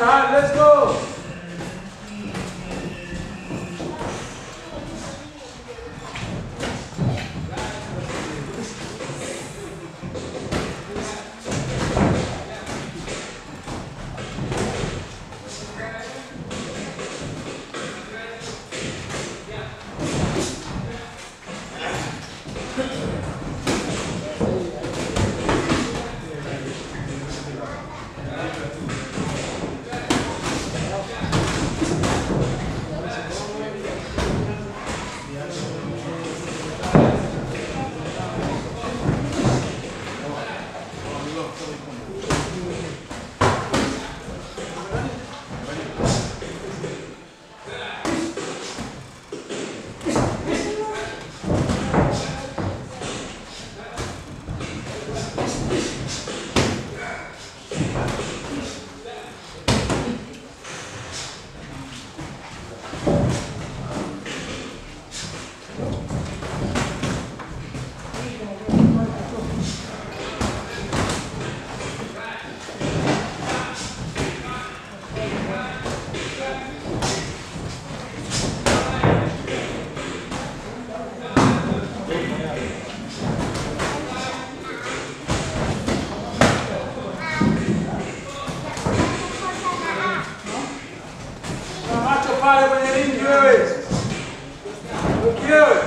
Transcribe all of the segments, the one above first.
Alright, let's go. Vale, Bandeirinho de. O que hoje?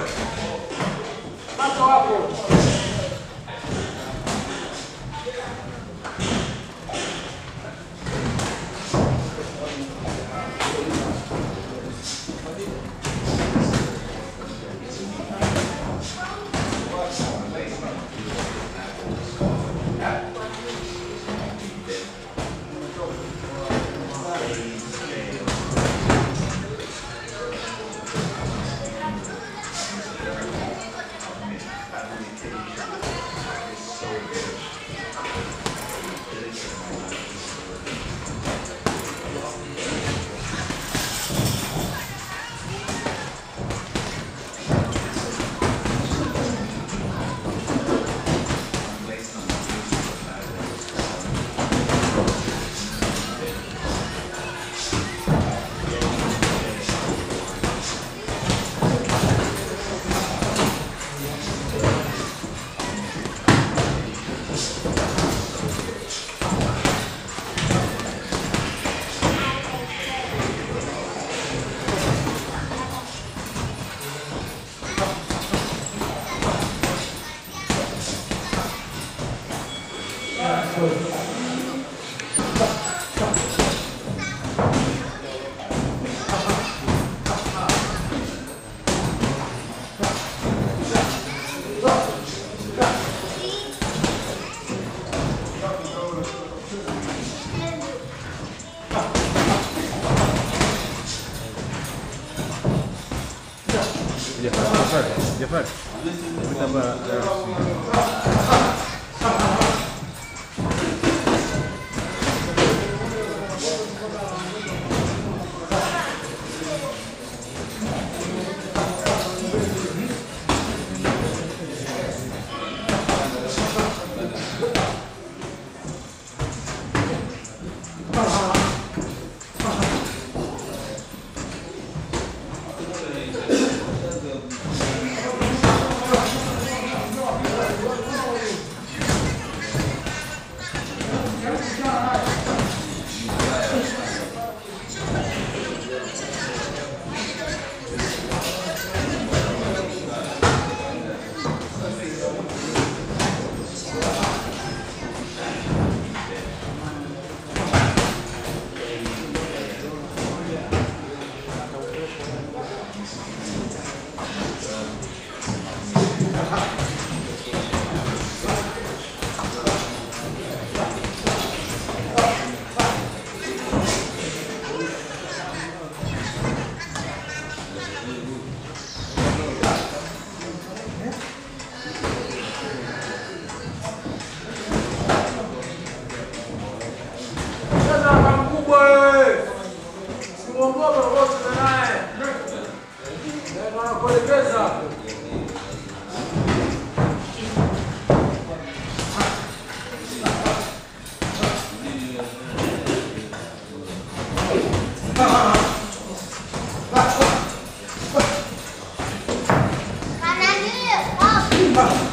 Jafar, Jafar. Kita. 다